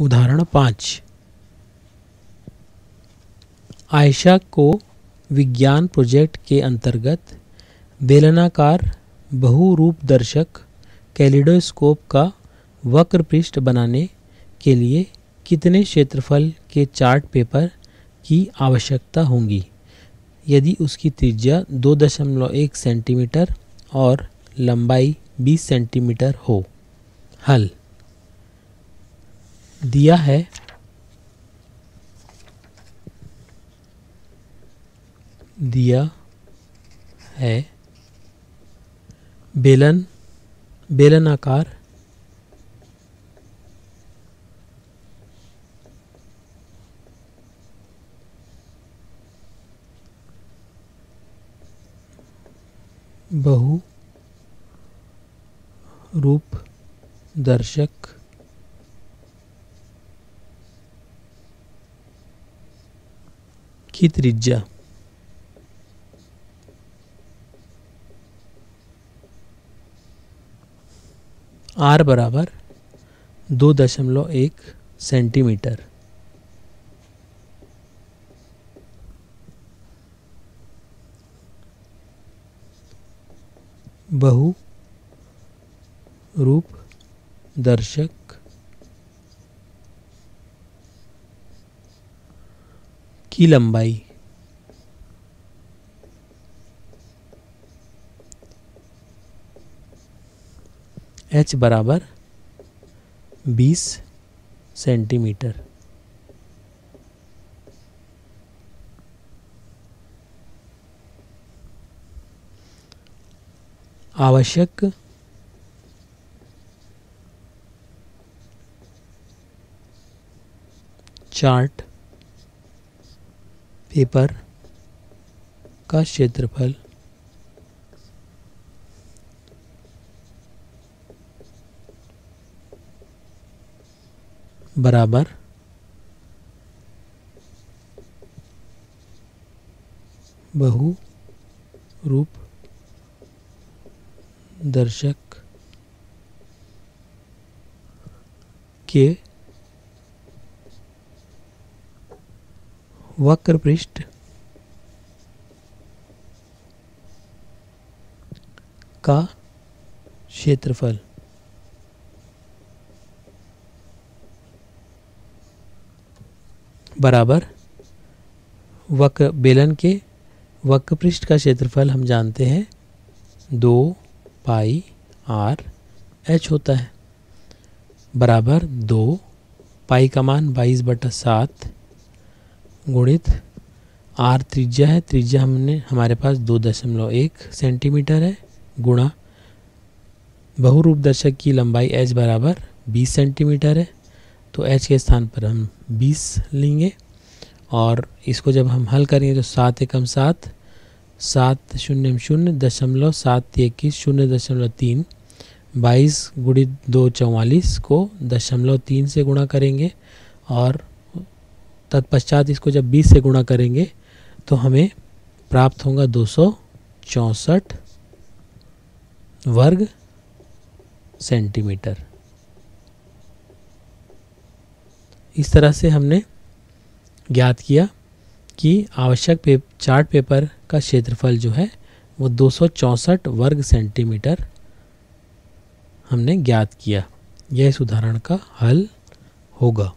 उदाहरण पाँच। आयशा को विज्ञान प्रोजेक्ट के अंतर्गत बेलनाकार, बहुरूपदर्शक, कैलिडोस्कोप का वक्र पृष्ठ बनाने के लिए कितने क्षेत्रफल के चार्ट पेपर की आवश्यकता होगी? यदि उसकी त्रिज्या 2.1 सेंटीमीटर और लंबाई 20 सेंटीमीटर हो। हल दिया है। दिया है। बेलन बेलनाकार बहु रूप दर्शक की त्रिज्या। आर बराबर दो दशमलव एक सेंटीमीटर। बहु रूप दर्शक की लंबाई? एच बराबर 20 सेंटीमीटर। आवश्यक चार्ट पेपर का क्षेत्रफल बराबर बहु रूप दर्शक के वक्र पृष्ठ का क्षेत्रफल। बराबर। वक्र, बेलन के वक्र पृष्ठ का क्षेत्रफल हम जानते हैं। दो, पाई, आर, एच होता है। बराबर दो, पाई का मान बाईस बटा सात गुणित आर त्रिज्या है। त्रिज्या हमने, हमारे पास दो दशमलव एक सेंटीमीटर है, गुणा बहुरूप दर्शक की लंबाई एच बराबर बीस सेंटीमीटर है। तो एच के स्थान पर हम बीस लेंगे और इसको जब हम हल करेंगे तो सात एकम सात सात शून्य शून्य दशमलव सात इक्कीस शून्य दशमलव तीन, बाईस गुणित दो चौवालीस को दशमलव तीन से गुणा करेंगे और तत्पश्चात इसको जब बीस से गुणा करेंगे तो हमें प्राप्त होगा दो सौ चौंसठ वर्ग सेंटीमीटर। इस तरह से हमने ज्ञात किया कि आवश्यक पे, चार्ट पेपर का क्षेत्रफल जो है वो दो सौ चौंसठ वर्ग सेंटीमीटर हमने ज्ञात किया। यह इस उदाहरण का हल होगा।